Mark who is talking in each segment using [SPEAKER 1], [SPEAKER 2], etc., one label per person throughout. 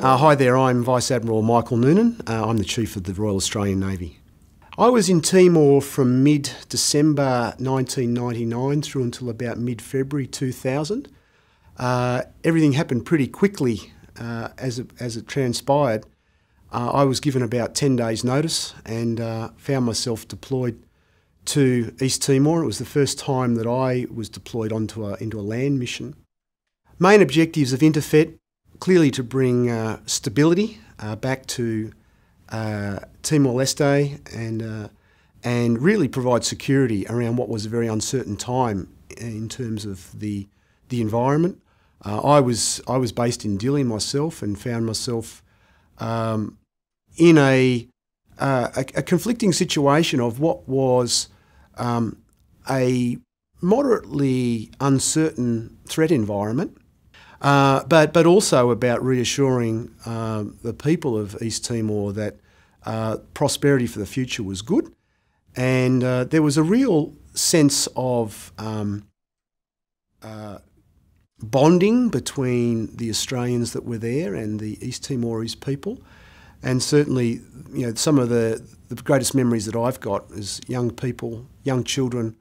[SPEAKER 1] Uh, hi there, I'm Vice Admiral Michael Noonan. Uh, I'm the Chief of the Royal Australian Navy. I was in Timor from mid December 1999 through until about mid February 2000. Uh, everything happened pretty quickly uh, as, it, as it transpired. Uh, I was given about 10 days' notice and uh, found myself deployed to East Timor. It was the first time that I was deployed onto a, into a land mission. Main objectives of Interfet clearly to bring uh, stability uh, back to uh, Timor-Leste and uh, and really provide security around what was a very uncertain time in terms of the the environment. Uh, I was I was based in Dili myself and found myself um, in a, a, a conflicting situation of what was um, a moderately uncertain threat environment uh, but, but also about reassuring um, the people of East Timor that uh, prosperity for the future was good. And uh, there was a real sense of um, uh, bonding between the Australians that were there and the East Timorese people. And certainly, you know, some of the, the greatest memories that I've got is young people, young children,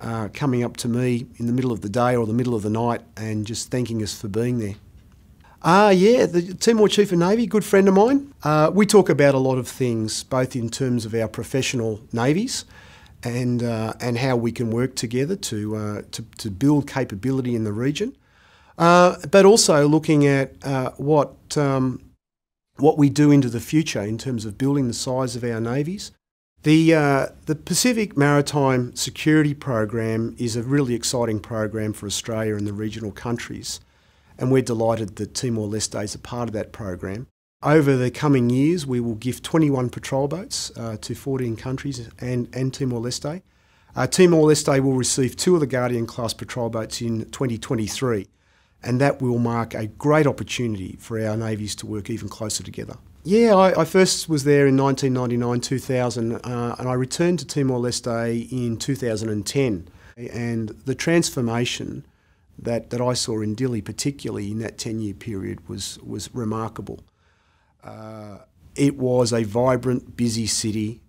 [SPEAKER 1] uh, coming up to me in the middle of the day or the middle of the night and just thanking us for being there. Ah, uh, yeah, the Timor Chief of Navy, good friend of mine. Uh, we talk about a lot of things, both in terms of our professional navies and uh, and how we can work together to uh, to, to, build capability in the region, uh, but also looking at what um, what we do into the future in terms of building the size of our navies, the, uh, the Pacific Maritime Security Program is a really exciting program for Australia and the regional countries, and we're delighted that Timor-Leste is a part of that program. Over the coming years, we will give 21 patrol boats uh, to 14 countries and, and Timor-Leste. Uh, Timor-Leste will receive two of the Guardian-class patrol boats in 2023, and that will mark a great opportunity for our navies to work even closer together. Yeah, I, I, first was there in 1999, 2000, uh, and I returned to Timor Leste in 2010. And the transformation that, that I saw in Dili, particularly in that 10 year period, was, was remarkable. Uh, it was a vibrant, busy city.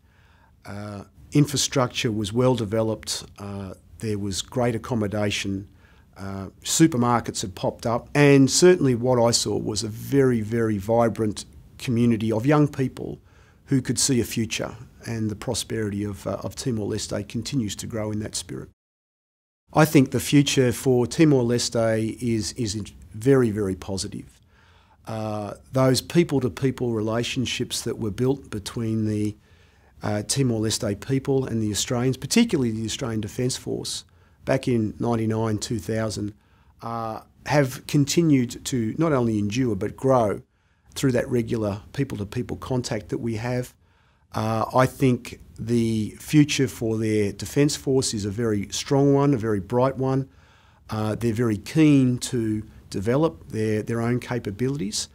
[SPEAKER 1] Uh, infrastructure was well developed. Uh, there was great accommodation. Uh, supermarkets had popped up, and certainly what I saw was a very, very vibrant community of young people who could see a future, and the prosperity of, uh, of Timor Leste continues to grow in that spirit. I think the future for Timor Leste is, is very, very positive. Uh, those people to people relationships that were built between the uh, Timor Leste people and the Australians, particularly the Australian Defence Force, back in 99 2000, uh, have continued to not only endure but grow through that regular people to people contact that we have. Uh, I think the future for their Defence Force is a very strong one, a very bright one. Uh, they're very keen to develop their, their own capabilities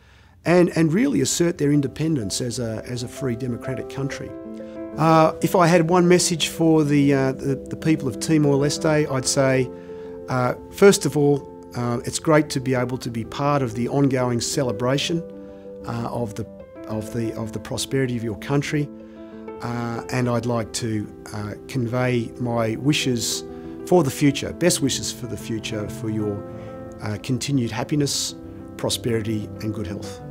[SPEAKER 1] and, and really assert their independence as a, as a free democratic country. Uh, if I had one message for the, uh, the, the, people of Timor-Leste, I'd say, uh, first of all, uh, it's great to be able to be part of the ongoing celebration uh, of the of the of the prosperity of your country, uh, and I'd like to uh, convey my wishes for the future, best wishes for the future, for your uh, continued happiness, prosperity, and good health.